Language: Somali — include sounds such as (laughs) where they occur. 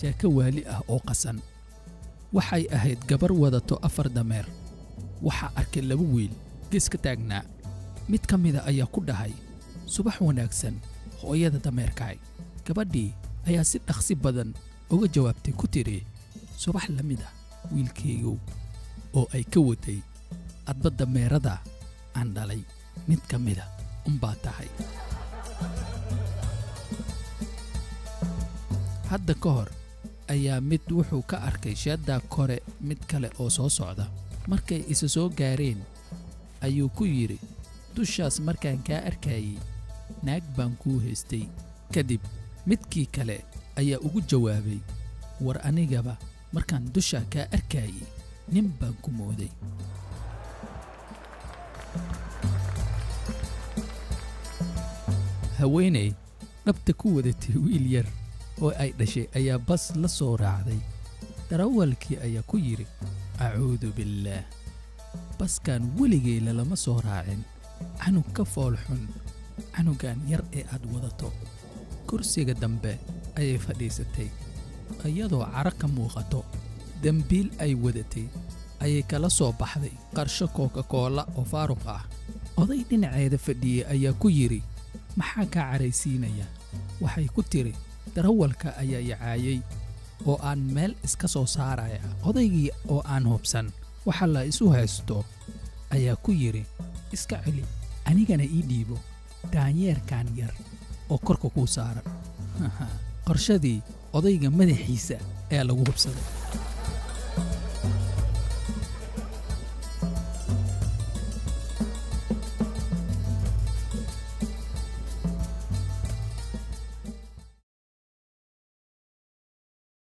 sheeko waali ah oo qasan. Waxay ahayd gabar wadato afar dameer. Waxaa arkay laba wiil gees ka taagnaa mid ka mida ayaa ku dhahay subax wanaagsan hooyada dameerkaay gabadhii ayaa si dhaqsi badan uga jawaabtay ku tidhi subax la mid ah wiilkaygow oo ay ka waday adba dameerada aan dhalay mid ka mida unbaa tahay. Hadda ka hor ayaa mid wuxuu ka arkay sheeddaa kore mid kale oo soo socda. Markay isa soo gaareen ayuu ku yidhi dushaas markaan kaa arkayey naag baan kuu haystay. Kadib midkii kale ayaa ugu jawaabay war anigaba markaan dushaa kaa arkayey nin baan ku mooday. Haweenay dhabta ku wadatay wiil yar oo ay dhashay ayaa bas la soo raacday. Darawalkii ayaa ku yidhi acuudu billaah baskan weligay lalama soo raacin. Canug ka fool xun canugan yar ee aad wadato. Kursiga dambe ayay fadhiisatay iyadoo cara ka muuqato. Dembiil ay wadatay ayay kala soo baxday. Qarsho kookakoolla oo faaruq ah. Oday dhinaceeda fadhiyey ayaa ku yidhi maxaa kaa caraysiinaya? Waxay ku tidhi darawalka ayaa yacaayey oo aan meel iska soo saaraya. Odaygii oo aan hubsan waxa la isu haysto ayaa ku yidhi iska celi anigana ii dhiibo. Daanyeerkan yar oo korka kuu saaran. (laughs) Qorshadii odayga madaxiisa ayaa lagu hubsaday